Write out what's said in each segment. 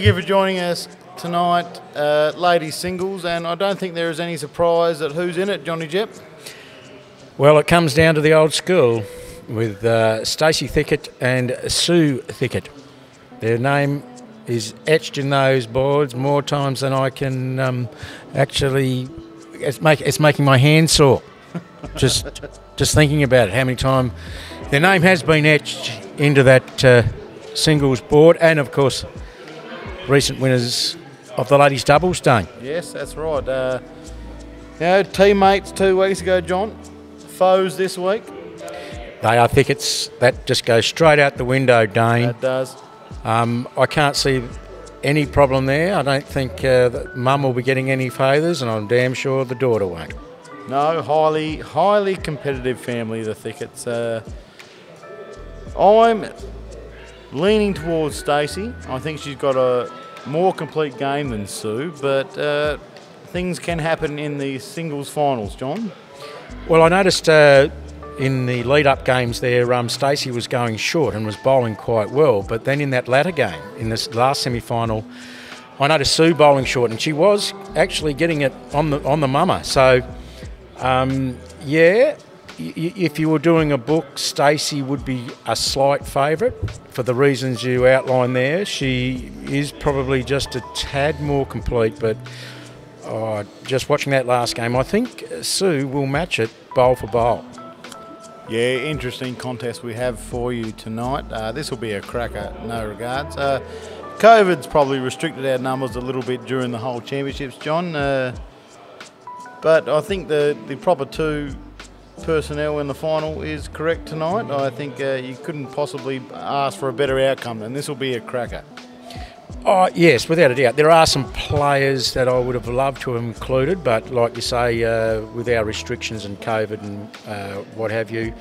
Thank you for joining us tonight, uh, ladies singles, and I don't think there is any surprise at who's in it, Johnny Jep. Well, it comes down to the old school with uh, Stacey Thickett and Sue Thickett. Their name is etched in those boards more times than I can um, actually. It's, make, it's making my hands sore. just, just thinking about it. How many times their name has been etched into that uh, singles board, and of course, recent winners of the ladies' doubles, Dane. Yes, that's right. Uh, you know, teammates two weeks ago, John. Foes this week. They are Thicketts. That just goes straight out the window, Dane. That does. Um, I can't see any problem there. I don't think uh, that mum will be getting any favours, and I'm damn sure the daughter won't. No, highly, highly competitive family, the Thicketts. Uh, I'm leaning towards Stacey. I think she's got a more complete game than Sue, but uh, things can happen in the singles finals, John. Well, I noticed uh, in the lead-up games there, um, Stacey was going short and was bowling quite well, but then in that latter game, in this last semi-final, I noticed Sue bowling short, and she was actually getting it on the on the mummer. So, um, yeah, if you were doing a book, Stacey would be a slight favourite for the reasons you outlined there. She is probably just a tad more complete, but oh, just watching that last game, I think Sue will match it bowl for bowl. Yeah, interesting contest we have for you tonight. Uh, this will be a cracker, no regards. Uh, COVID's probably restricted our numbers a little bit during the whole championships, John. Uh, but I think the, the proper two personnel in the final is correct tonight. I think uh, you couldn't possibly ask for a better outcome, and this will be a cracker. Oh, yes, without a doubt. There are some players that I would have loved to have included, but like you say, uh, with our restrictions and COVID and uh, what have you,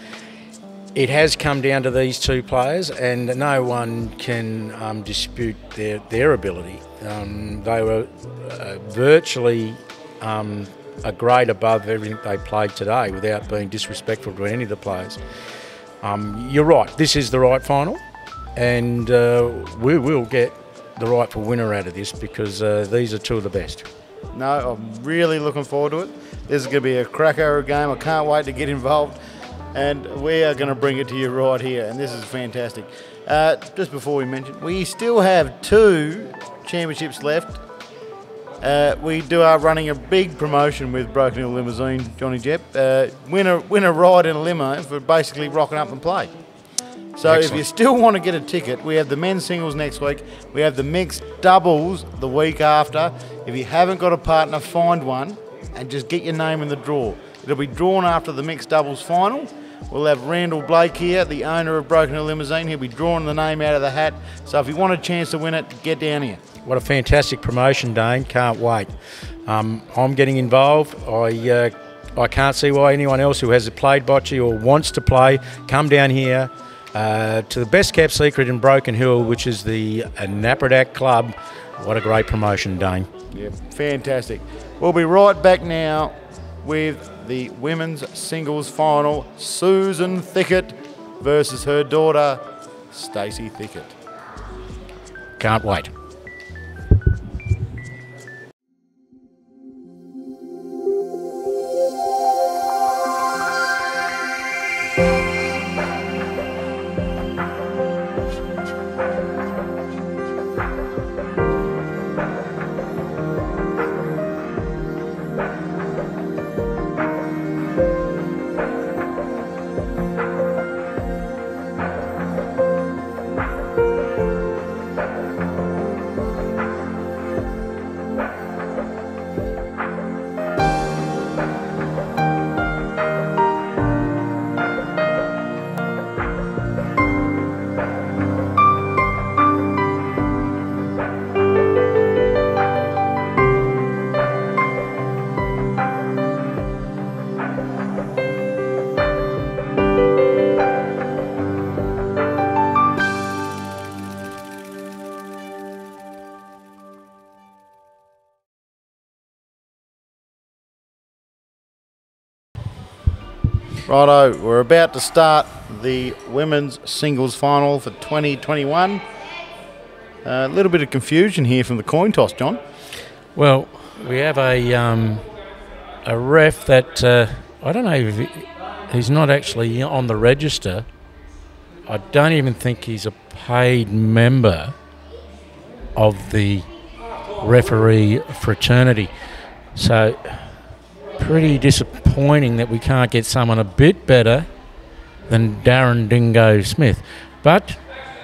it has come down to these two players, and no one can um, dispute their, their ability. Um, they were uh, virtually um, a grade above everything they played today without being disrespectful to any of the players. Um, you're right, this is the right final, and uh, we will get the rightful winner out of this because uh, these are two of the best. No, I'm really looking forward to it. This is going to be a cracker game. I can't wait to get involved, and we are going to bring it to you right here, and this is fantastic. Uh, just before we mention, we still have two championships left uh, we do are running a big promotion with Broken Hill Limousine, Johnny Jep. Uh, win, a, win a ride in a limo for basically rocking up and play. So Excellent. if you still want to get a ticket, we have the men's singles next week. We have the mixed doubles the week after. If you haven't got a partner, find one and just get your name in the draw. It'll be drawn after the mixed doubles final. We'll have Randall Blake here, the owner of Broken Hill Limousine. He'll be drawing the name out of the hat. So if you want a chance to win it, get down here. What a fantastic promotion, Dane. Can't wait. Um, I'm getting involved. I, uh, I can't see why anyone else who has played bocce or wants to play, come down here uh, to the best kept secret in Broken Hill, which is the Napredak Club. What a great promotion, Dane. Yeah, fantastic. We'll be right back now with the women's singles final Susan Thickett versus her daughter Stacey Thickett. Can't wait. Righto, we're about to start the women's singles final for 2021. A little bit of confusion here from the coin toss, John. Well, we have a um, a ref that uh, I don't know if he, he's not actually on the register. I don't even think he's a paid member of the referee fraternity. So, pretty disappointing that we can't get someone a bit better than Darren Dingo Smith. But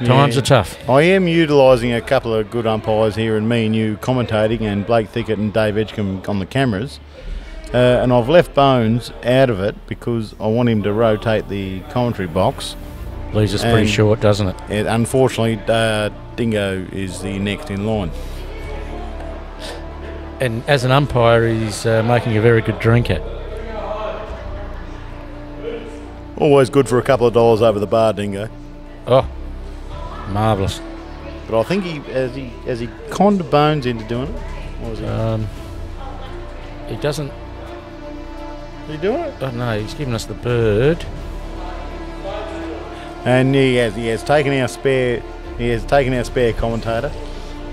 times are tough. I am utilising a couple of good umpires here, and me and you commentating, and Blake Thickett and Dave Edgecombe on the cameras. Uh, and I've left Bones out of it because I want him to rotate the commentary box. Leaves us pretty short, doesn't it? And unfortunately, uh, Dingo is the next in line. And as an umpire, he's uh, making a very good drinker. Always good for a couple of dollars over the bar, Dingo. Oh, marvellous. But I think he has he has he conned Bones into doing it. Or is he, Um, he doesn't. is he doing it? Oh no, he's giving us the bird. And he has he has taken our spare he has taken our spare commentator.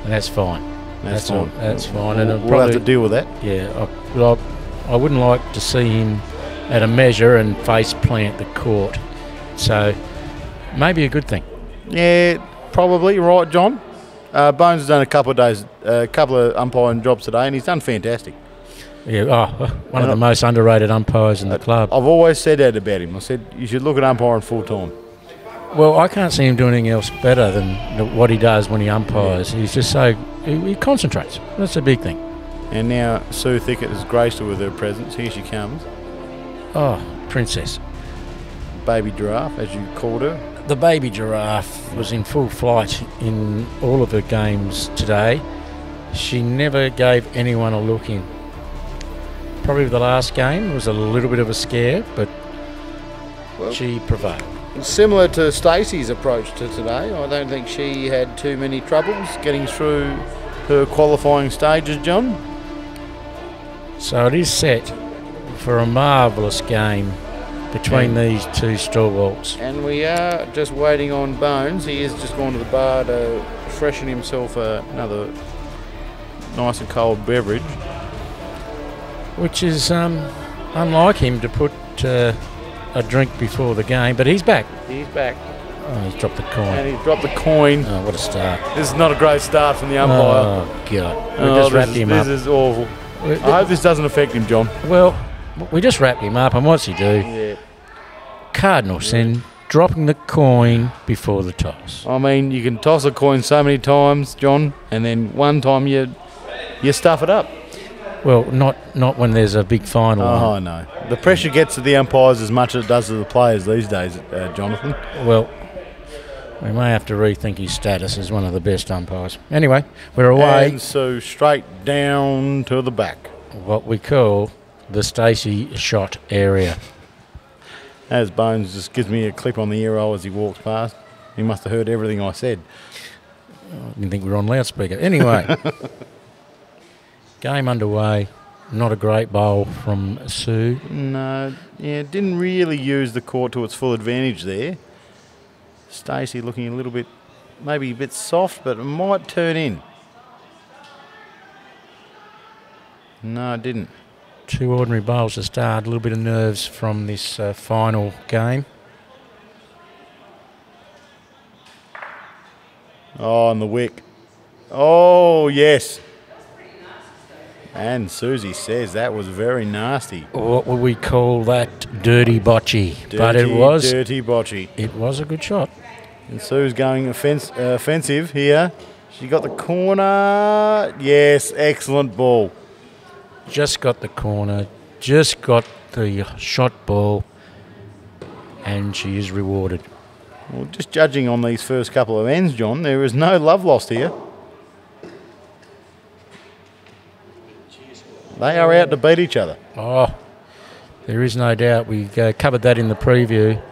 And that's fine. That's, fine. that's fine, We'll, and it'll we'll have to deal with that. Yeah, I, well, I, I wouldn't like to see him at a measure and face plant the court. So maybe a good thing. Yeah, probably right, John. Uh, Bones has done a couple of days, a couple of umpiring jobs today, and he's done fantastic. Yeah, oh, one of And the most underrated umpires in the uh, club. I've always said that about him. I said you should look at umpiring full time. Well, I can't see him doing anything else better than what he does when he umpires. He's just so he, he concentrates. That's a big thing. And now Sue Thickett has graced her with her presence. Here she comes, Oh, princess. baby giraffe, as you called her. The baby giraffe was in full flight in all of her games today. She never gave anyone a look in. Probably the last game was a little bit of a scare, but Well- she prevailed. Similar to Stacey's approach to today, I don't think she had too many troubles getting through her qualifying stages, John. So it is set for a marvellous game between these two stalwarts. And we are just waiting on Bones. He has just gone to the bar to freshen himself another nice and cold beverage. which is um, unlike him to put uh, a drink before the game. But he's back. He's back. Oh, he's dropped the coin. And he's dropped the coin. Oh, what a start! This is not a great start from the umpire. Oh God, we Oh, just wrapped is, him this is awful. I hope this doesn't affect him, John. well, we just wrapped him up, and what's he do? Yeah. Cardinal sin, dropping the coin before the toss. I mean, you can toss a coin so many times, John, and then one time you you stuff it up. Well, not not when there's a big final. Oh, know. The pressure gets to the umpires as much as it does to the players these days, uh, Jonathan. Well, we may have to rethink his status as one of the best umpires. Anyway, we're away. And so straight down to the back. what we call the Stacey shot area. As Bones just gives me a clip on the ear hole as he walks past. He must have heard everything I said. I didn't think we were on loudspeaker. Anyway, game underway. Not a great bowl from Sue. No, yeah, didn't really use the court to its full advantage there. Stacey looking a little bit, maybe a bit soft, but it might turn in. No, it didn't. Two ordinary bowls to start. A little bit of nerves from this uh, final game. Oh, and the wick. Oh, yes. And Susie says that was very nasty. What would we call that? Dirty botchy. but it was dirty botchy. it was a good shot. And Sue's going offense, uh, offensive here. She got the corner. Yes, excellent ball. Just got the corner. Just got the shot ball. And she is rewarded. Well, just judging on these first couple of ends, John, there is no love lost here. They are out to beat each other. Oh, there is no doubt. We uh, covered that in the preview.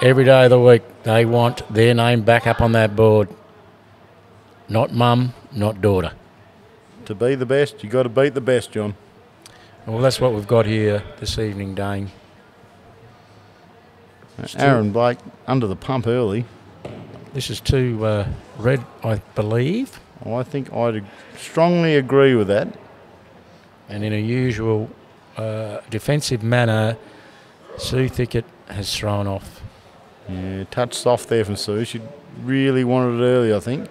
Every day of the week, they want their name back up on that board. Not mum, not daughter. To be the best, you've got to beat the best, John. Well, that's what we've got here this evening, Dane. Aaron Blake under the pump early. This is two uh, red, I believe. I think I'd strongly agree with that. And in a usual uh, defensive manner, Sue Thickett has thrown off. Yeah, touch soft there from Sue. She really wanted it early, I think.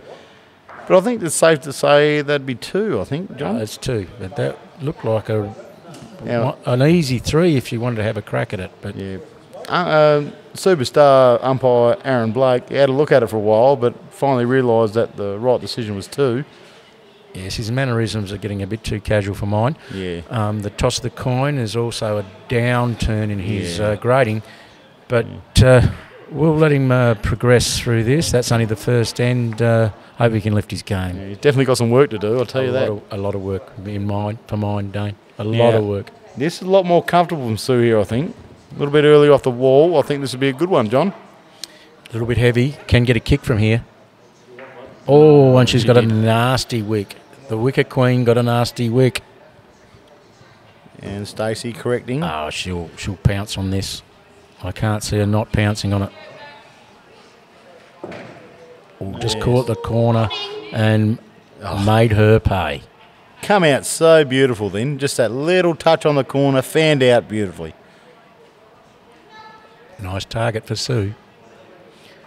But I think it's safe to say that'd be two, I think, John. Uh, it's two, but that looked like a an easy three if you wanted to have a crack at it. But Yeah. Uh, um, superstar umpire Aaron Blake had a look at it for a while, but finally realised that the right decision was two. Yes, his mannerisms are getting a bit too casual for mine. Yeah. Um, the toss of the coin is also a downturn in his Yeah. uh, grading, but uh, we'll let him uh, progress through this. That's only the first end. Uh, hope he can lift his game. yeah. He's definitely got some work to do, I'll tell a you that. Of, a lot of work in mine for mine, Dane. A lot Yeah. of work. This is a lot more comfortable from Sue here, I think. A little bit early off the wall. I think this would be a good one, John. A little bit heavy. Can get a kick from here. Oh, and she's She got a nasty wick. The wicket queen got a nasty wick. And Stacey correcting. Oh, she'll she'll pounce on this. I can't see her not pouncing on it. Oh, just Yes. caught the corner and oh. made her pay. Come out so beautiful then. Just that little touch on the corner, fanned out beautifully. Nice target for Sue.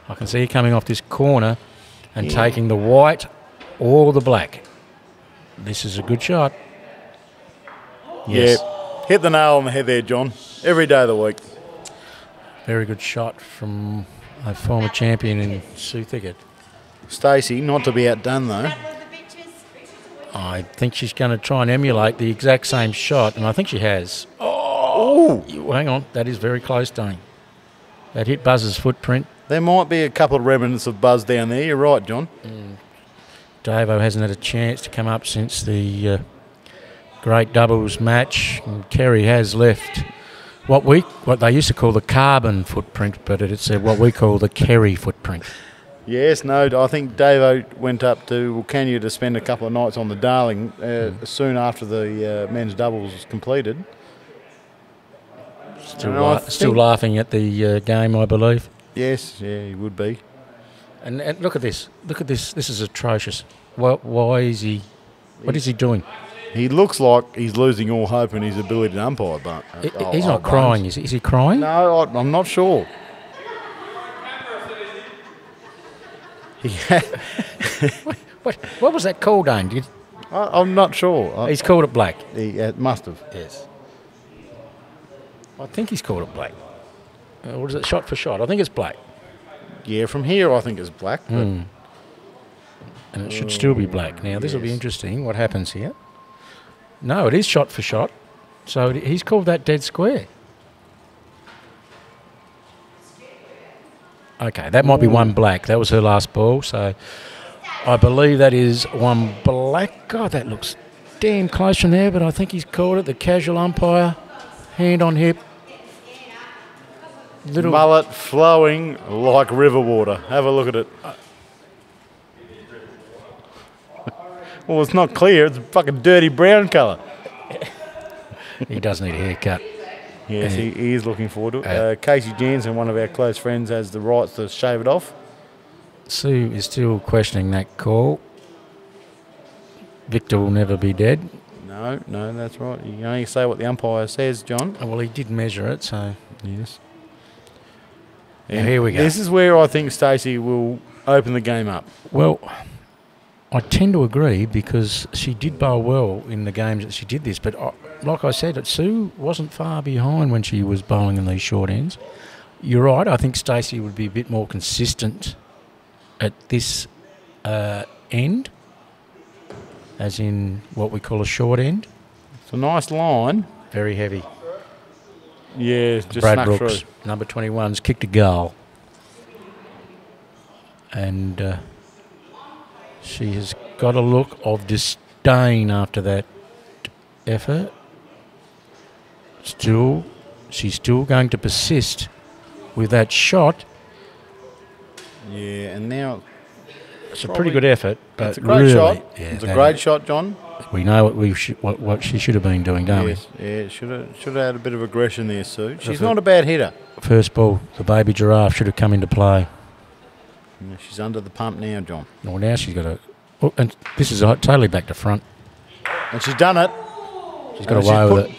I can see her coming off this corner and Yeah. taking the white or the black. This is a good shot. Yes. Yeah. Hit the nail on the head there, John. Every day of the week. Very good shot from a former champion in Sue Thickett. Stacey, not to be outdone though. I think she's going to try and emulate the exact same shot, and I think she has. Oh, You- Hang on, that is very close, Dane. That hit Buzz's footprint. there might be a couple of remnants of buzz down there. You're right, John. Mm. Davo hasn't had a chance to come up since the uh, great doubles match, and Kerry has left what we what they used to call the carbon footprint, but it's uh, what we call the Kerry footprint. Yes, no, I think Davo went up to Wilcannia to spend a couple of nights on the Darling uh, soon after the uh, men's doubles was completed. Still, la- still laughing at the uh, game, I believe. Yes, yeah, he would be. And, and look at this. Look at this. This is atrocious. Why, why is he? What is he doing? He looks like he's losing all hope in his ability to umpire, but uh, He- oh, he's oh, not Bones. crying, is he? Is he crying? No, I, I'm not sure. He What, what was that called, Dane? Did, I, I'm not sure. I, he's called it black. he uh, must have. Yes. I think he's called it black. Uh, what is it? Shot for shot. I think it's black. Yeah, from here I think it's black. But Mm. And it should still be black. Now, this will be interesting. What happens here? No, it is shot for shot. So it- he's called that dead square. Okay, that might be one black. That was her last ball. So I believe that is one black. God, that looks damn close from there, but I think he's called it. The casual umpire, hand on hip. Little mullet flowing like river water. Have a look at it. well, it's not clear. It's a fucking dirty brown colour. he does need a haircut. Yes, he, he is looking forward to it. Uh, Casey Jansen, one of our close friends, has the rights to shave it off. Sue is still questioning that call. Victor will never be dead. No, no, that's right. You can only say what the umpire says, John. Oh, well, he did measure it, so Yes. Now, here we go. This is where I think Stacey will open the game up. well. I tend to agree because she did bowl well in the games that she did this, but I, like I said, Sue wasn't far behind when she was bowling in these short ends. You're right. I think Stacey would be a bit more consistent at this uh, end, as in what we call a short end. It's a nice line. Very heavy. Yeah, just Brad snuck Brooks, through. number 21's kicked a goal. And uh, she has got a look of disdain after that effort. Still, she's still going to persist with that shot. Yeah, and now It's a pretty good effort, but it's a great really, shot. yeah, it's a that- great shot, John. We know what we sh- what, what she should have been doing, don't Yes, yeah, should have should have had a bit of aggression there, Sue. She's not a bad hitter. First ball, the baby giraffe should have come into play. Yeah, She's under the pump now, John. Well, now she's got a. Oh, and this is totally back to front. And she's done it. She's got And away she's with put- it.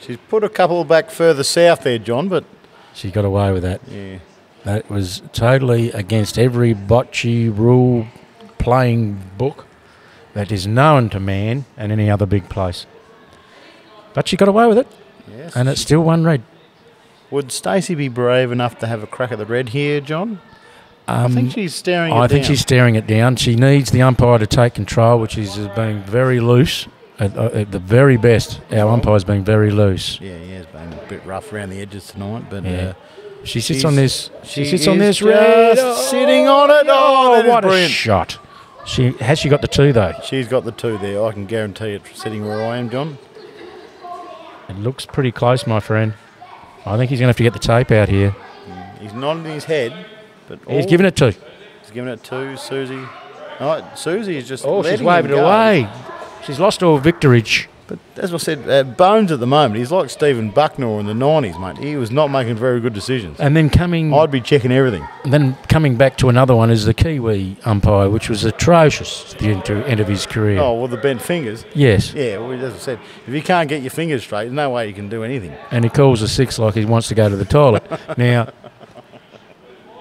She's put a couple back further south there, John, but She got away with that. yeah. That was totally against every bocce rule playing book that is known to man and any other big place. But she got away with it, Yes. and it's still one red. Would Stacey be brave enough to have a crack at the red here, John? I Um, think she's staring. I it think down. she's staring it down. She needs the umpire to take control, which is uh, being very loose. At, uh, at the very best, our umpire's been very loose. Yeah, he has been a bit rough around the edges tonight, but Yeah. uh, She sits on this. She, she sits on is this red. sitting on it. Oh, is what a brilliant. shot! She has she got the two though. she's got the two there. I can guarantee it sitting where I am, John. It looks pretty close, my friend. I think he's going to have to get the tape out here. Mm, he's nodding his head, but He's giving it two. He's giving it two, Susie. Oh, Susie is just. Oh, she's waving it away. She's lost all victorage. But as I said, uh, Bones at the moment, he's like Stephen Bucknor in the nineties, mate. He was not making very good decisions. And then coming, I'd be checking everything. And then coming back to another one is the Kiwi umpire, which was atrocious at the end, to end of his career. Oh well, the bent fingers. Yes, Yeah, well, as I said, if you can't get your fingers straight, there's no way you can do anything. and he calls a six like he wants to go to the toilet. now,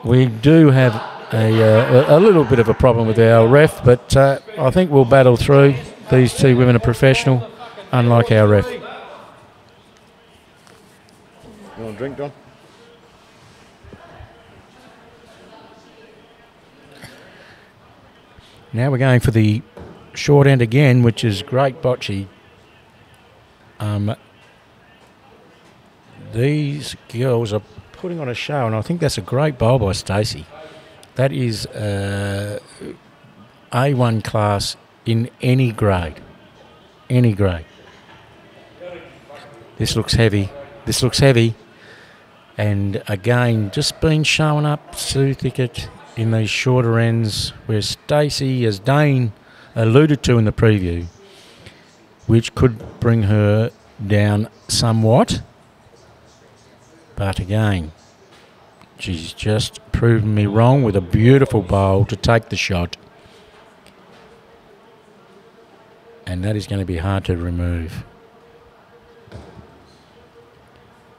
we do have a, uh, a a little bit of a problem with our ref, but uh, I think we'll battle through. These two women are professional, unlike our ref. You want a drink, John? Now we're going for the short end again, which is great bocce. Um, these girls are putting on a show, and I think that's a great bowl by Stacey. That is uh, A1 class in any grade. Any grade. This looks heavy. This looks heavy. And again, just been showing up Sue Thickett in these shorter ends where Stacey, as Dane alluded to in the preview, which could bring her down somewhat. But again, she's just proven me wrong with a beautiful bowl to take the shot. And that is going to be hard to remove.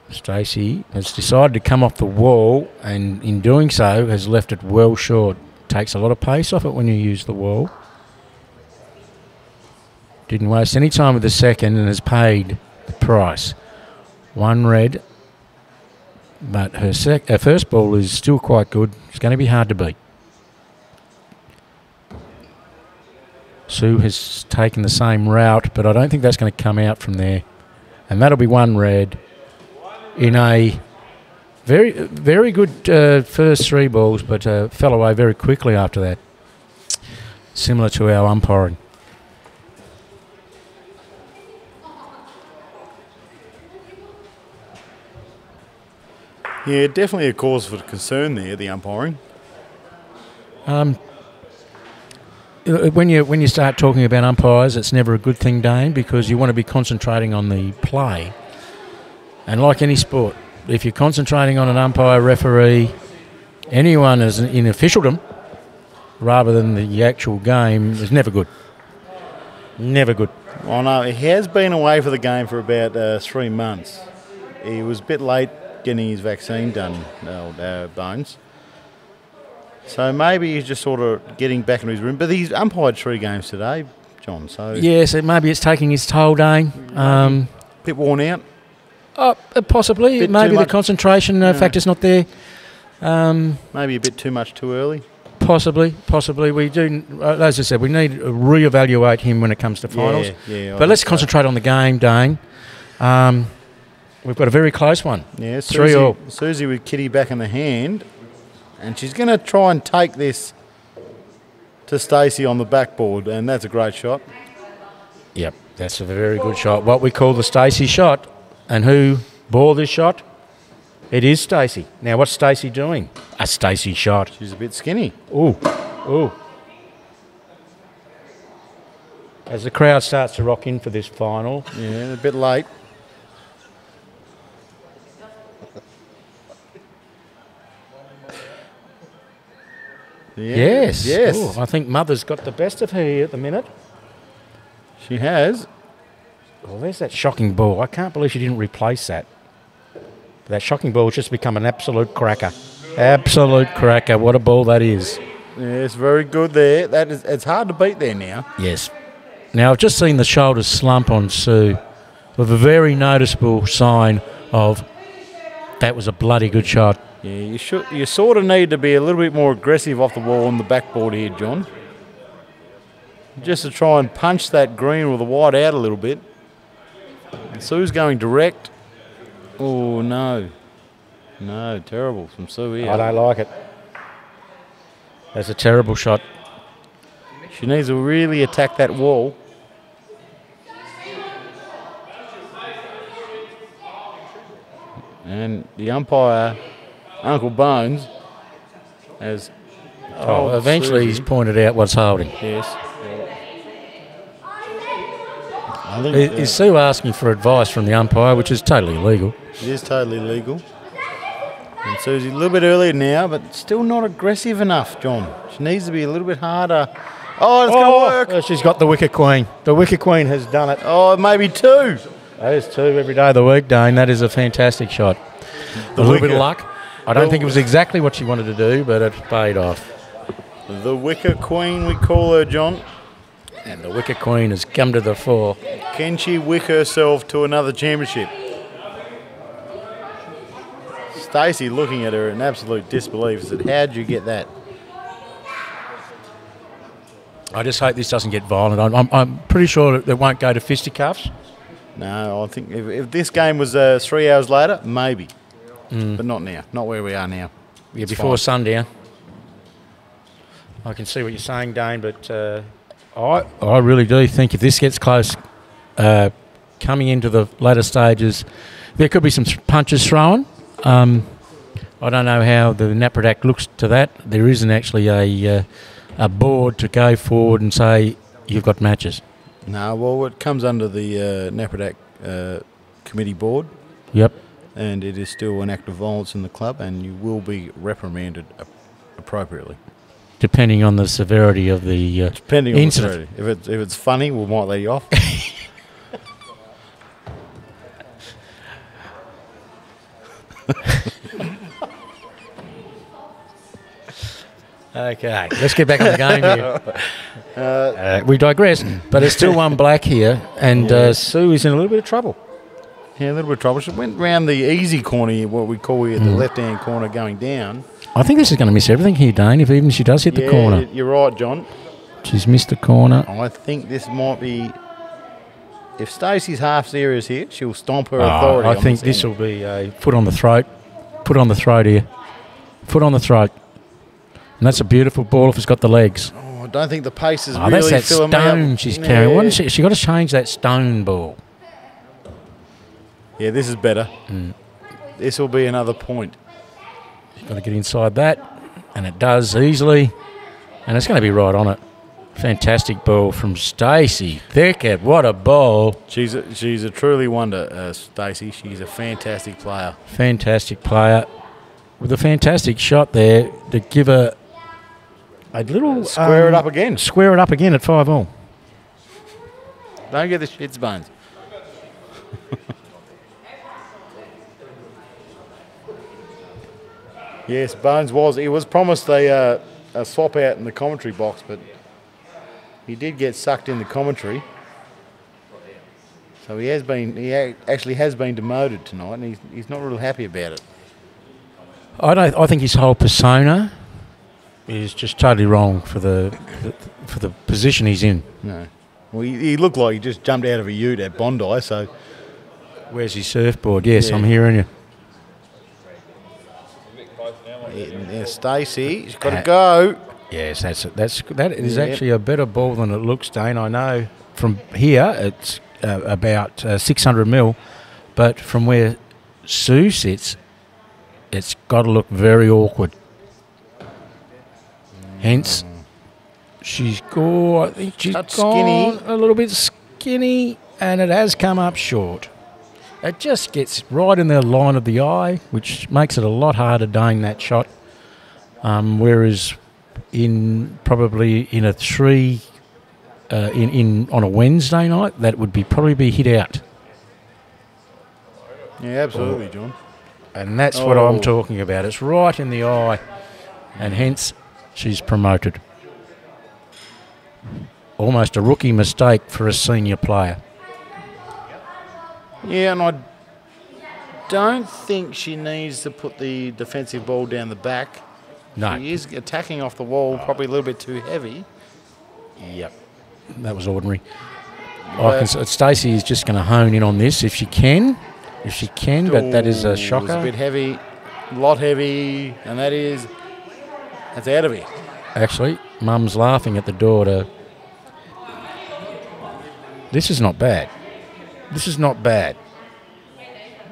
Stacey has decided to come off the wall and in doing so has left it well short. Takes a lot of pace off it when you use the wall. Didn't waste any time with the second and has paid the price. One red, but her, sec- her first ball is still quite good. It's going to be hard to beat. Sue has taken the same route, but I don't think that's going to come out from there. And that'll be one red in a very, very good uh, first three balls, but uh, fell away very quickly after that. Similar to our umpiring. Yeah, definitely a cause for concern there, the umpiring. Um, when you when you start talking about umpires, it's never a good thing, Dane, because you want to be concentrating on the play. And like any sport, if you're concentrating on an umpire, referee, anyone as in in officialdom, rather than the actual game, is never good. Never good. I know he has been away for the game for about uh, three months. He was a bit late getting his vaccine done, old uh, Bones. So maybe he's just sort of getting back into his room. But he's umpired three games today, John. So Yes, it, maybe it's taking its toll, Dane. Um, a bit worn out. Oh, uh, possibly. Bit Maybe the concentration uh, Yeah. factor's not there. Um, Maybe a bit too much too early. Possibly, possibly. We do, uh, as I said, we need to re-evaluate him when it comes to finals. Yeah, yeah. But let's so. concentrate on the game, Dane. Um, we've got a very close one. Yeah, Three all. Susie with Kitty back in the hand, and she's going to try and take this to Stacey on the backboard, and that's a great shot. Yep, that's a very good shot. What we call the Stacey shot. And who bore this shot? It is Stacey. Now, what's Stacey doing? A Stacey shot. She's a bit skinny. Ooh, ooh. As the crowd starts to rock in for this final, Yeah, a bit late. Yes. Yes. Ooh, I think Mother's got the best of her here at the minute. She has. Well, there's that shocking ball. I can't believe she didn't replace that. That shocking ball has just become an absolute cracker. Absolute cracker. What a ball that is. Yes, very good there. That is. It's hard to beat there now. Yes. Now, I've just seen the shoulders slump on Sue with a very noticeable sign of that was a bloody good shot. Yeah, you should. You sort of need to be a little bit more aggressive off the wall on the backboard here, John. Just to try and punch that green or the white out a little bit. And Sue's going direct. Oh no, no, terrible from Sue here. I don't like it. That's a terrible shot. She needs to really attack that wall. And the umpire, Uncle Bones, has. Oh, eventually he's pointed out what's holding. Yes. I think Is, is Sue asking for advice from the umpire, which is totally illegal? it is totally legal. And Susie a little bit earlier now, but still not aggressive enough, John. She needs to be a little bit harder. Oh, it's going to oh, work. Oh, she's got the wicket queen. The wicket queen has done it. Oh, maybe two. That is two every day of the week, Dane. That is a fantastic shot. a little bit of luck. I don't The- think it was exactly what she wanted to do, but it paid off. The Wicket Queen, we call her, John. And the wicket queen has come to the fore. Can she wick herself to another championship? Stacey looking at her in absolute disbelief said, How'd you get that? I just hope this doesn't get violent. I'm, I'm, I'm pretty sure that it won't go to fisticuffs. No, I think if, if this game was uh, three hours later, maybe. But not now. Not where we are now. Yeah, It's before fine. sundown. I can see what you're saying, Dane, but uh, I I really do think if this gets close, uh, coming into the later stages, there could be some punches thrown. Um, I don't know how the Napredak looks to that. There isn't actually a uh, a board to go forward and say you've got matches. No, well, it comes under the uh, Napredak uh, committee board, Yep. and it is still an act of violence in the club, and you will be reprimanded appropriately. Depending on the severity of the uh, Depending on the Incident. severity. If it's, if it's funny, we might let you off. Okay, let's get back on the game here. Uh, we digress, but it's still one black here, and uh, Sue is in a little bit of trouble. Yeah, a little bit of trouble. She went round the easy corner, what we call here, the Mm. left-hand corner going down. I think this is going to miss everything here, Dane. If even she does hit the yeah, corner, You're right, John. she's missed the corner. I think this might be. If Stacey's half serious here, she'll stomp her Ah, authority. I think this will be a foot on the throat. Foot on the throat here. Foot on the throat. And that's a beautiful ball if it's got the legs. Oh, I don't think the pace is Oh, really that's that filling me up. stone she's carrying. Yeah. she, she got to change that stone ball. Yeah, this is better. Mm. This will be another point. You've got to get inside that, and it does easily, and it's going to be right on it. Fantastic ball from Stacey Thickett. What a ball! She's a, she's a truly wonder, uh, Stacey. She's a fantastic player. Fantastic player with a fantastic shot there to give her a little Square it um, up again. Square it up again at five all. Don't get the shits bones. yes, Bones was. He was promised a, uh, a swap out in the commentary box, but he did get sucked in the commentary. So he has been. He actually has been demoted tonight, and he's, he's not real happy about it. I don't. I think his whole persona is just totally wrong for the, the for the position he's in. No. Well, he, he looked like he just jumped out of a ute at Bondi. So Where's his surfboard? Yes, Yeah. I'm hearing you. Yeah, Stacey, she's got to Uh, go. Yes, that's that's that is Yeah. actually a better ball than it looks, Dane. I know from here it's uh, about uh, 600 mil, but from where Sue sits, it's got to look very awkward. Hence, she's got. I think she's gone skinny. a little bit skinny, and it has come up short. It just gets right in the line of the eye, which makes it a lot harder doing that shot. Um, whereas in probably in a three uh, in in on a Wednesday night, that would be probably be hit out, Yeah, absolutely, John. and that's what I'm Oh. talking about. It's right in the eye, and hence she's promoted. Almost a rookie mistake for a senior player. Yeah, and I don't think she needs to put the defensive ball down the back. No. He is attacking off the wall, probably a little bit too heavy. Yep. That was ordinary. But- Stacey is just going to hone in on this if she can. If she can, but that is a shocker. a bit heavy, a lot heavy, and that is that's out of here. Actually, Mum's laughing at the daughter. This is not bad. This is not bad.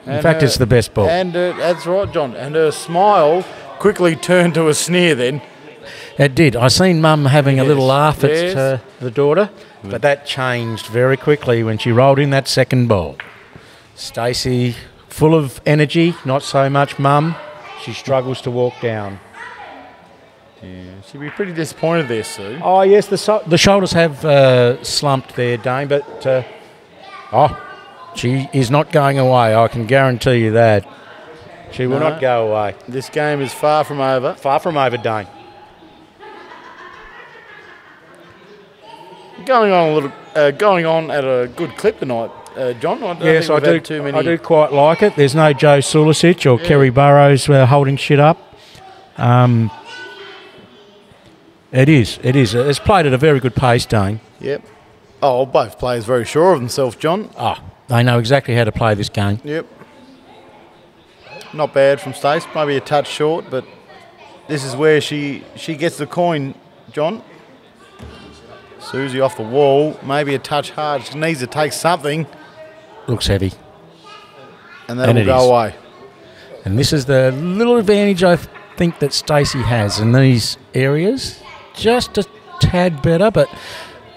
In And fact, her- it's the best ball. And uh, that's right, John. And her smile quickly turned to a sneer. Then It did. I seen Mum having a little Yes, laugh at yes. uh, the daughter, but that changed very quickly when she rolled in that second ball. Stacey, full of energy, not so much Mum. She struggles to walk down. Yeah, she'd be pretty disappointed there, Sue. Oh yes, the so- the shoulders have uh, slumped there, Dane. But uh, oh, she is not going away. I can guarantee you that. She will No. not go away. This game is far from over. Far from over, Dane. Going on a little, uh, going on at a good clip tonight, uh, John. I don't Yes, think I we've do. had too many. I do quite like it. There's no Joe Sulisic or Kerry Burrows uh, holding shit up. Um, it is. It is. It's played at a very good pace, Dane. Yep. Oh, both players very sure of themselves, John. Oh, they know exactly how to play this game. Yep. Not bad from Stace. Maybe a touch short, but this is where she she gets the coin, John. Susie off the wall. Maybe a touch hard. She needs to take something, Looks heavy. and that'll go is. away. And this is the little advantage I think that Stacey has in these areas. Just a tad better, but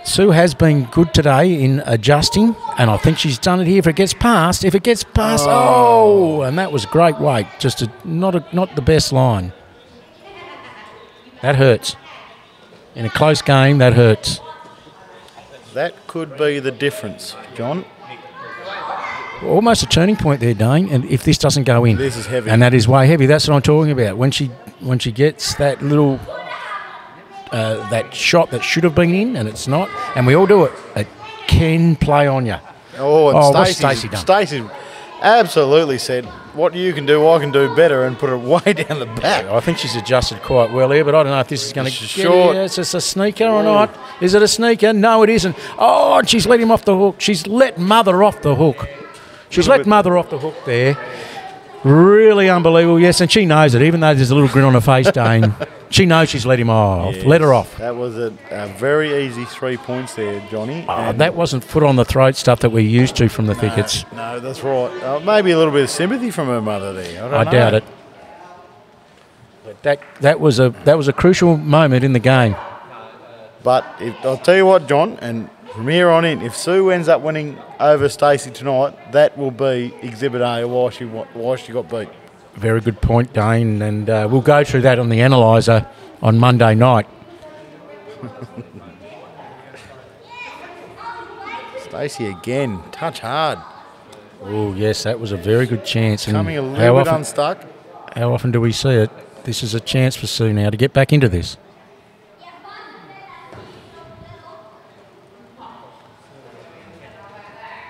Sue has been good today in adjusting, and I think she's done it here. If it gets past, if it gets past, oh. oh, and that was great weight. Just a, not a, not the best line. That hurts. In a close game, that hurts. That could be the difference, John. Almost a turning point there, Dane. And if this doesn't go in, This is heavy. and that is way heavy. That's what I'm talking about. When she when she gets that little uh, that shot that should have been in, and it's not, and we all do it. It can play on you. Oh, and Oh, what's Stacey, done? Stacey absolutely said, "What you can do, I can do better," and put it way down the back. I think she's adjusted quite well here, but I don't know if this is going to get short. Is this a sneaker or not? Is it a sneaker? No, it isn't. Oh, and she's let him off the hook. She's let mother off the hook. She's let mother off the hook there. Really unbelievable. Yes, and she knows it. Even though there's a little grin on her face, Dane, she knows she's let him off. Let her off. That was a, a very easy three points there, Johnny. Oh, that wasn't foot on the throat stuff that we're used to from the Thicketts. No, that's right. Uh, maybe a little bit of sympathy from her mother there. I, don't I doubt it. But that that was a that was a crucial moment in the game. But if, I'll tell you what, John, and from here on in, if Sue ends up winning over Stacey tonight, that will be Exhibit A of why she why she got beat. Very good point, Dane, and uh, we'll go through that on the analyzer on Monday night. Stacey again, touch hard, Oh yes, that was a very good chance. And coming a little how bit often, unstuck. how often do we see it? This is a chance for Sue now to get back into this.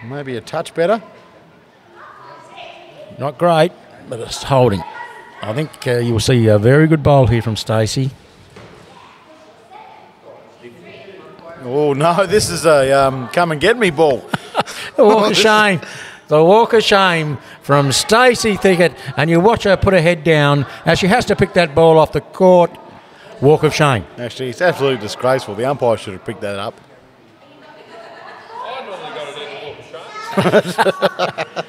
Maybe a touch better. Not great, but it's holding. I think uh, you'll see a very good bowl here from Stacey. Oh no, this is a um, come and get me ball. The walk of shame. The walk of shame from Stacey Thickett, and you watch her put her head down as she has to pick that ball off the court. Walk of shame. Actually, it's absolutely disgraceful. The umpire should have picked that up.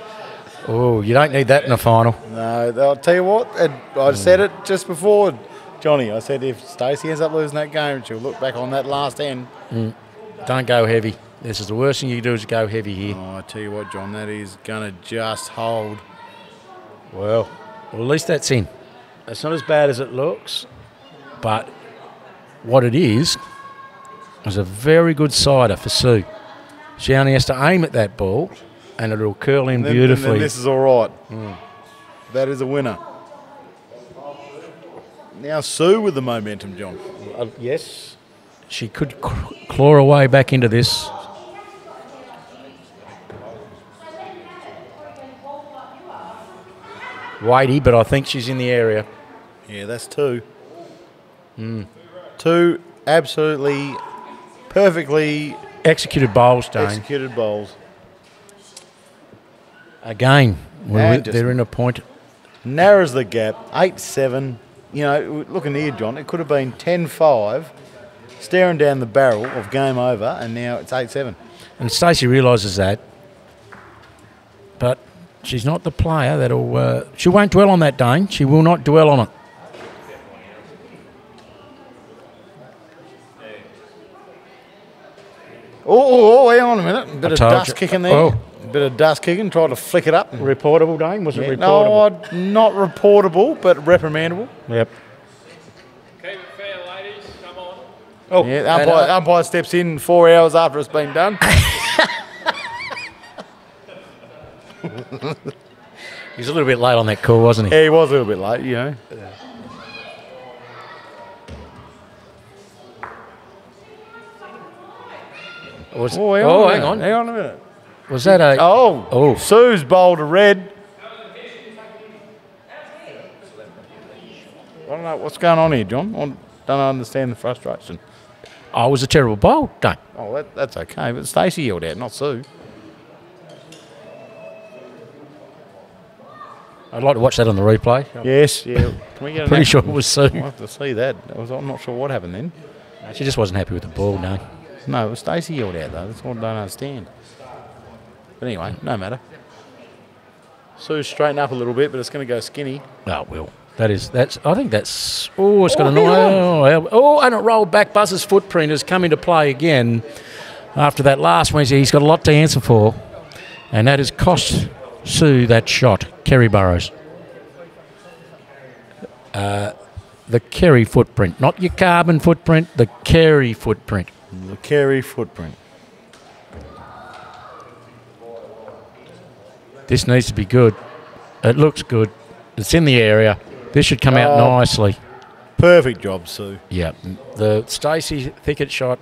Oh, you don't need that in a final. No, I'll tell you what. And I hmm. said it just before, Johnny. I said if Stacey ends up losing that game, she'll look back on that last end. Hmm. Don't go heavy. This is the worst thing you can do is go heavy here. Oh, I tell you what, John, that is gonna just hold. Well, well, at least that's in. It's not as bad as it looks, but what it is is a very good cider for Sue. She only has to aim at that ball, and it'll curl in Then- beautifully. this is all right. That is a winner. Now Sue with the momentum, John. Uh, yes. She could claw her way back into this. Weighty, but I think she's in the area. Yeah, that's two. Two absolutely perfectly Executed bowls, Dane. executed bowls. Again, we're And with- just- they're in a point. Narrows the gap. 8 7. You know, looking here, John, it could have been 10 5, staring down the barrel of game over, and now it's 8 7. And Stacey realises that. But she's not the player that'll. Uh, she won't dwell on that, Dane. She will not dwell on it. Oh, oh, oh, hang on a minute. A bit I of dust you. kicking there. Oh. A bit of dust kicking, tried to flick it up. Reportable, Dane? Was it Yeah, reportable? no, not reportable, but reprimandable. Yep. Keep it fair, ladies. Come on. Oh, Yeah, umpire, umpire steps in four hours after it's been done. he's a little bit late on that call, wasn't he? yeah, he was a little bit late, you know. Was, Oh, hang oh, on, hang on. Hang on a minute. Was that a? Oh, Oh. Sue's bowled a red. I don't know what's going on here, John. I don't understand the frustration. I was a terrible bowl. Don't. Oh, that, that's okay, but Stacey yelled out, not Sue. I'd like to watch that on the replay. Yes, yeah. Can we get Pretty sure it was Sue. We'll have to see that. That was, I'm not sure what happened then. She just wasn't happy with the ball, no. No, it was Stacey yelled out though. That's what I don't understand. But anyway, no matter. Sue's straighten up a little bit, but it's going to go skinny. Oh, well. That is, that's, I think that's, oh, it's got Oh, a hang nice, oh, oh, and it rolled back. Buzz's footprint has come into play again after that last Wednesday. He's got a lot to answer for, and that has cost Sue that shot, Kerry Burrows. Uh, the Kerry footprint, not your carbon footprint, the Kerry footprint. The Kerry footprint. This needs to be good. It looks good. It's in the area. This should come out Oh. nicely. Perfect job, Sue. Yeah, the Stacey Thickett shot.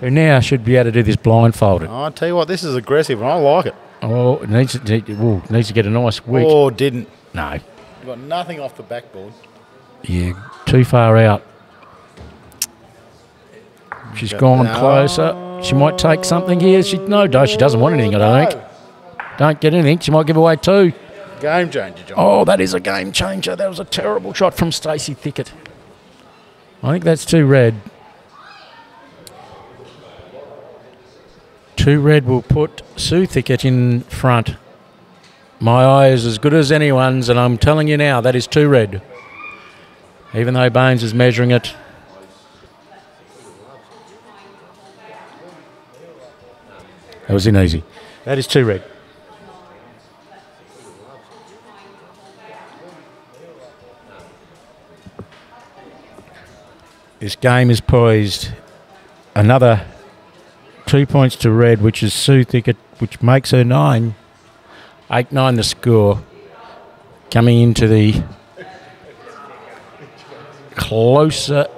Who now should be able to do this blindfolded. I tell you what, this is aggressive, and I like it. Oh, it needs to, it needs to get a nice wick. Oh, didn't. No, You got nothing off the backboard. yeah, too far out. She's gone closer. She might take something here. She no, no, she doesn't want anything. I don't think. Don't get anything. She might give away two. Game changer, John. Oh, that is a game changer. That was a terrible shot from Stacey Thickett. I think that's two red. Two red will put Sue Thickett in front. My eye is as good as anyone's, and I'm telling you now, that is two red. Even though Baines is measuring it. That was in easy. That is two red. This game is poised. Another two points to red, which is Sue Thickett, which makes her nine. 8 9 the score. Coming into the closer,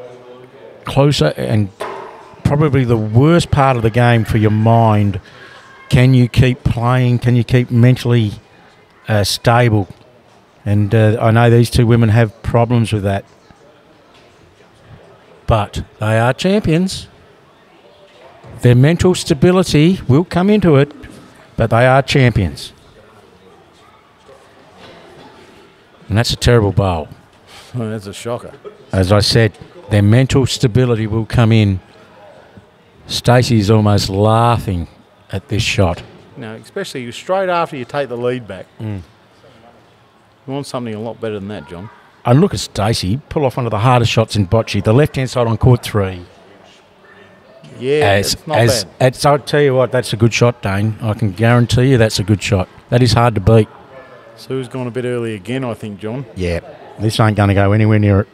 closer, and probably the worst part of the game for your mind. Can you keep playing? Can you keep mentally uh, stable? And uh, I know these two women have problems with that but they are champions. Their mental stability will come into it, but they are champions. And that's a terrible bowl. Oh, that's a shocker. As I said, their mental stability will come in. Stacey is almost laughing at this shot. No, especially straight after you take the lead back. Mm. You want something a lot better than that, John. And look at Stacey pull off one of the hardest shots in bocce, the left hand side on court three. Yeah, as, it's not as, bad. as I'll tell you what, that's a good shot, Dane. I can guarantee you that's a good shot. That is hard to beat. Sue's gone a bit early again, I think, John. Yeah, this ain't going to go anywhere near it.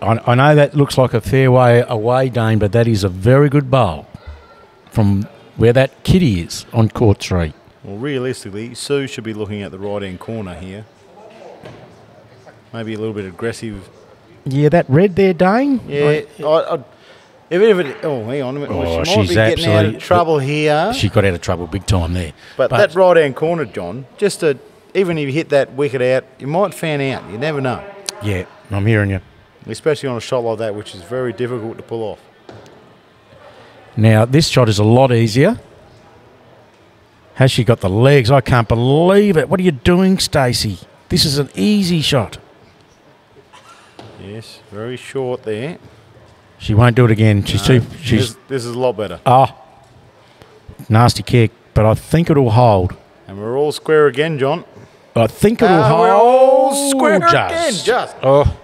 I, I know that looks like a fair way away, Dane, but that is a very good bowl from where that kitty is on court three. Well, realistically, Sue should be looking at the right hand corner here. Maybe a little bit aggressive. Yeah, that red there, Dane. Yeah, I, I, if it, if it, oh, hang on a minute. Oh, she might she's be getting out of trouble here. She got out of trouble big time there. but, that right hand corner, John, just to, even if you hit that wicket out, you might fan out. You never know. yeah, I'm hearing you. Especially on a shot like that, which is very difficult to pull off. Now this shot is a lot easier. Has she got the legs? I can't believe it. What are you doing, Stacey? This is an easy shot. Yes, very short there. She won't do it again. She's too. She's This, this is a lot better. oh, nasty kick, but I think it'll hold. And we're all square again, John. I think it'll Ah, hold. we're all square just. again, just. Oh,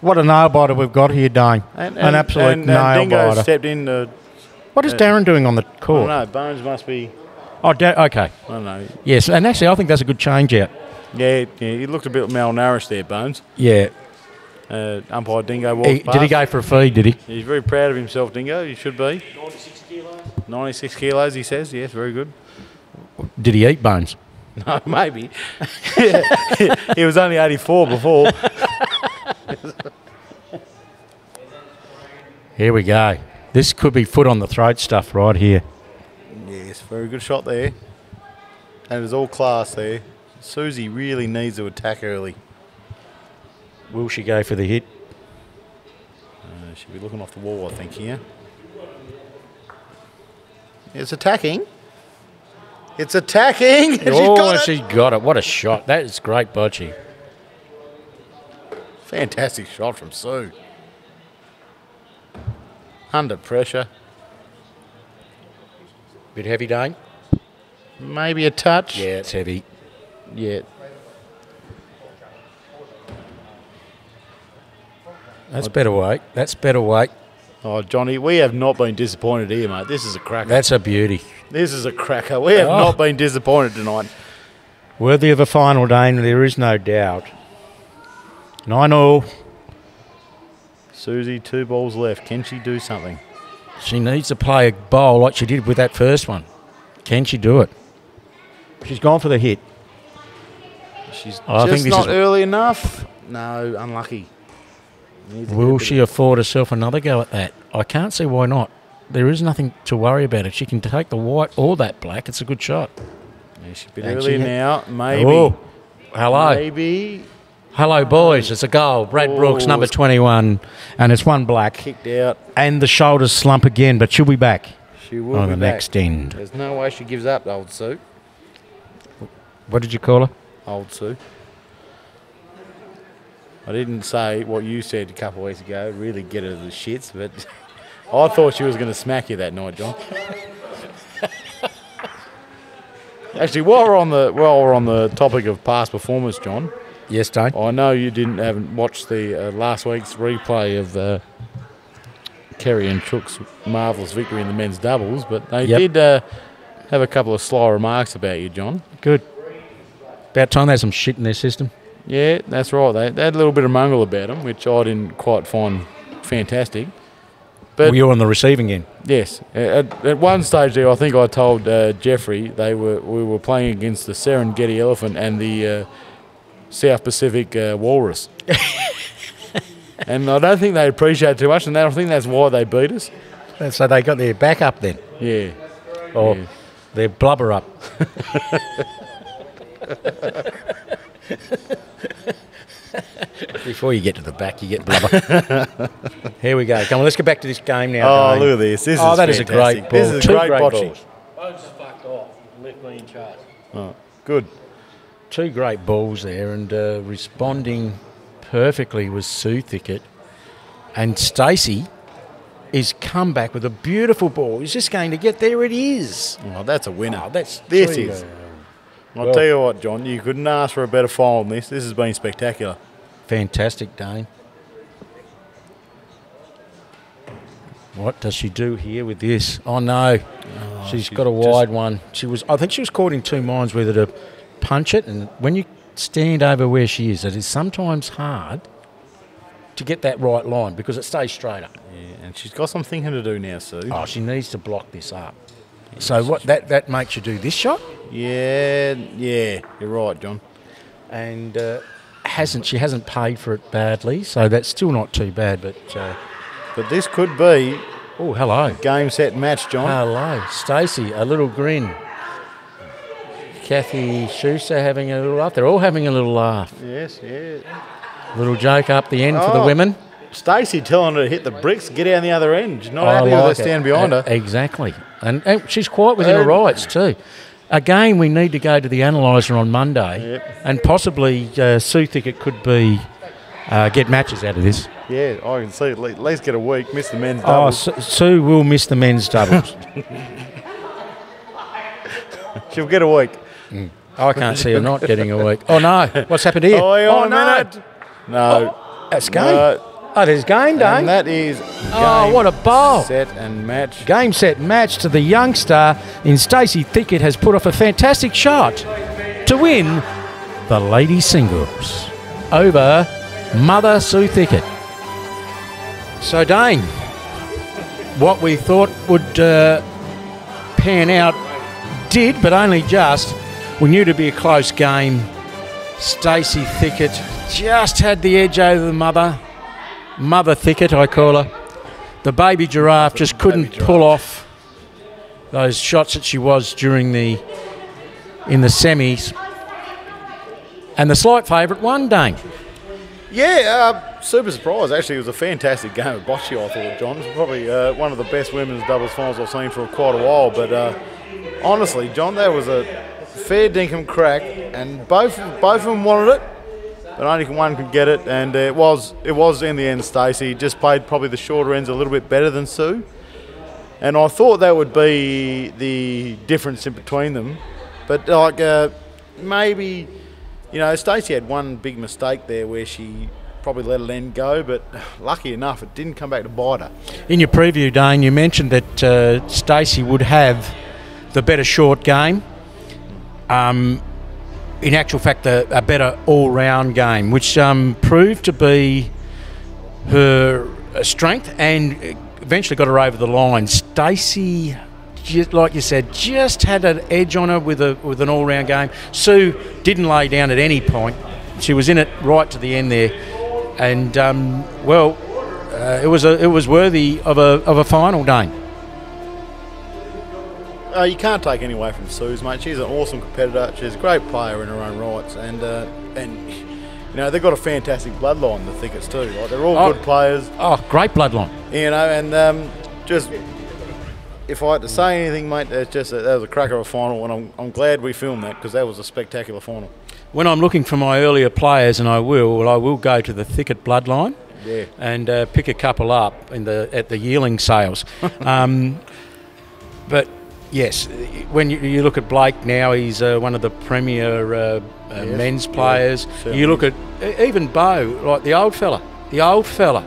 what a nail biter we've got here, Dane. And, An absolute and, nail and Dingo biter. stepped in. To, What is Darren doing on the court? I don't know. Bones must be. Oh, da- okay. I don't know. Yes, and actually, I think that's a good change out. Yeah, yeah. He looked a bit malnourished there, Bones. Yeah. Uh, umpire Dingo walked He- past. did he go for a feed? Did he? He's very proud of himself, Dingo. He should be. 96 kilos. 96 kilos, he says. Yes, very good. Did he eat bones? No, maybe. he was only 84 before. Here we go. This could be foot on the throat stuff right here. yes, very good shot there. And it's all class there. Susie really needs to attack early. Will she go for the hit? Uh, she'll be looking off the wall, I think, here. It's attacking. It's attacking. Oh, got she's got it. What a shot. That is great, Bocce. Fantastic shot from Sue. Under pressure. Bit heavy, Dane? Maybe a touch. Yeah, it's heavy. Yeah. That's better weight. That's better weight. Oh, Johnny, we have not been disappointed here, mate. This is a cracker. That's a beauty. this is a cracker. We have Oh. not been disappointed tonight. Worthy of a final, Dane, there is no doubt. Nine all. Susie, two balls left. Can she do something? She needs to play a bowl like she did with that first one. Can she do it? She's gone for the hit. She's Oh, I think just this not is- early enough. No, unlucky. Needs to get a Will she afford herself another go at that? I can't see why not. There is nothing to worry about. If she can take the white or that black, it's a good shot. of- Yeah, she's a bit And early now. Maybe. Oh, hello. Maybe Hello, boys. It's a goal. Brad Brooks, number 21, and it's one black. kicked out. And the shoulders slump again, but she'll be back She will on be the back. next end. There's no way she gives up, old Sue. What did you call her? Old Sue. I didn't say what you said a couple of weeks ago, really get her the shits, but I thought she was going to smack you that night, John. Actually, while we're on the while we're on the topic of past performance, John, Yes, Dane. I know you didn't haven't watched the uh, last week's replay of uh, Kerry and Chook's marvellous victory in the men's doubles, but they Yep. did uh, have a couple of sly remarks about you, John. Good. About time they had some shit in their system. Yeah, that's right. They, they had a little bit of mungle about them, which I didn't quite find fantastic. But Well, you're on the receiving end. yes, at, at one stage there, I think I told uh, Jeffrey they were we were playing against the Serengeti elephant and the uh, South Pacific uh, walrus, and I don't think they appreciate it too much, and I think that's why they beat us. So they got their back up then, Yeah, or Yeah. their blubber up. Before you get to the back, you get blubber. Here we go. Come on, let's get back to this game now. Oh, Dane. look at this. This oh, is that is a great ball. This is Two great bocce. balls. Bones fucked off. Left me in charge. Oh, Good. Two great balls there, and uh, responding perfectly was Sue Thickett. And Stacey is come back with a beautiful ball. He's just going to get there. It is. Oh, that's a winner. Oh, that's This three, is. I'll Well- tell you what, John. You couldn't ask for a better final than this. This has been spectacular. Fantastic, Dane. What does she do here with this? Oh no, she's got a wide one. She was, I think, she was caught in two minds whether to punch it, and when you stand over where she is, it is sometimes hard to get that right line because it stays straighter. Yeah, and she's got some thinking to do now, Sue. Oh, she needs to block this up. So what that that makes you do this shot, Yeah, yeah, you're right, John. and uh, hasn't she hasn't paid for it badly, so that's still not too bad. But uh, But this could be oh, hello, game, set, match, John. hello, Stacey, a little grin. Kathy Schuster having a little laugh. They're all having a little laugh. yes, yeah. Little joke up the end for the Oh. women. Stacey telling her to hit the bricks, get out the other end. She's not I happy with her like stand behind Uh, her. Exactly. And, and she's quite within her rights too. Again, we need to go to the analyser on Monday, Yep. and possibly uh, Sue it could be uh, get matches out of this. Yeah, I can see. At at least get a week. Miss the men's Oh, doubles. Su- Sue will miss the men's doubles. She'll get a week. I can't see her not getting a week. Oh no, what's happened here? Oh, on a no. No. that's game. No. Oh, there's game day. And that is Oh, what a bowl. Set and match. Game set match to the youngster in Stacey Thickett has put off a fantastic shot to win the ladies singles over Mother Sue Thickett. So Dane, what we thought would uh, pan out did, but only just. We knew to be a close game. Stacey Thickett just had the edge over the mother. Mother Thickett, I call her. The baby giraffe just couldn't giraffe. pull off those shots that she was during the in the semis. And the slight favourite won, Dane. Yeah, uh, super surprised. Actually, it was a fantastic game of bocce, I thought, John. It's probably uh, one of the best women's doubles finals I've seen for quite a while. But uh, honestly, John, that was a fair dinkum crack, and both both of them wanted it, but only one could get it. And it was it was in the end Stacey just played probably the shorter ends a little bit better than Sue. And I thought that would be the difference in between them, but like uh, maybe. You know, Stacey had one big mistake there where she probably let it end go, but lucky enough, it didn't come back to bite her. In your preview, Dane, you mentioned that uh, Stacey would have the better short game. Um, in actual fact, a, a better all-round game, which um, proved to be her uh, strength and eventually got her over the line. Stacey, like you said, just had an edge on her with a with an all-round game. Sue didn't lay down at any point. She was in it right to the end there, and um, well, uh, it was a it was worthy of a of a final, Dane. Uh, you can't take any away from Sue's, mate. She's an awesome competitor. She's a great player in her own rights, and uh, and you know they've got a fantastic bloodline. The Thicketts too. Like they're all Oh. good players. Oh, great bloodline. You know, and um, just if I had to say anything, mate, it's just that, that was a cracker of a final, and I'm, I'm glad we filmed that because that was a spectacular final. When I'm looking for my earlier players, and I will, well, I will go to the Thickett bloodline. Yeah. and uh, pick a couple up in the at the yearling sales. um, but yes, when you, you look at Blake now, he's uh, one of the premier uh, uh, Yes, men's players. certainly you look at even Bo, like the old fella, the old fella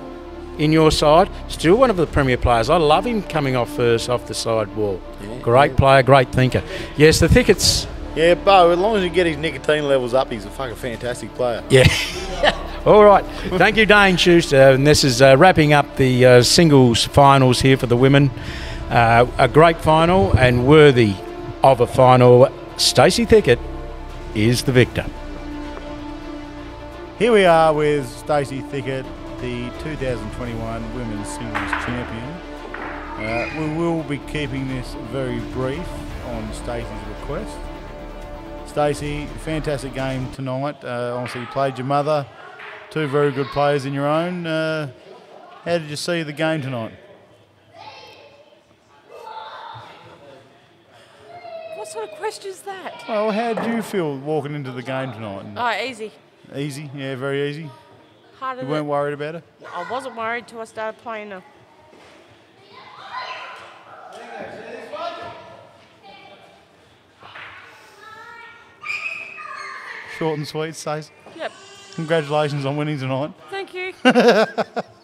in your side, still one of the premier players. I love him coming off first off the side wall. Yeah, great yeah. player, great thinker. Yes, the Thicketts. Yeah, Bo, as long as you get his nicotine levels up, he's a fucking fantastic player. Yeah. All right. Thank you, Dane Schuster. And this is uh, wrapping up the uh, singles finals here for the women. Uh, a great final and worthy of a final. Stacey Thickett is the victor. Here we are with Stacey Thickett, the 2021 Women's Singles Champion. Uh, we will be keeping this very brief on Stacey's request. Stacey, fantastic game tonight. Uh, obviously, you played your mother, two very good players in your own. Uh, how did you see the game tonight? Sort of question is that? Well, how did you feel walking into the game tonight? Oh, easy. Easy, yeah, very easy. Harder You weren't worried about it? I wasn't worried till I started playing them. Short and sweet, Stacey. Yep. Congratulations on winning tonight. Thank you.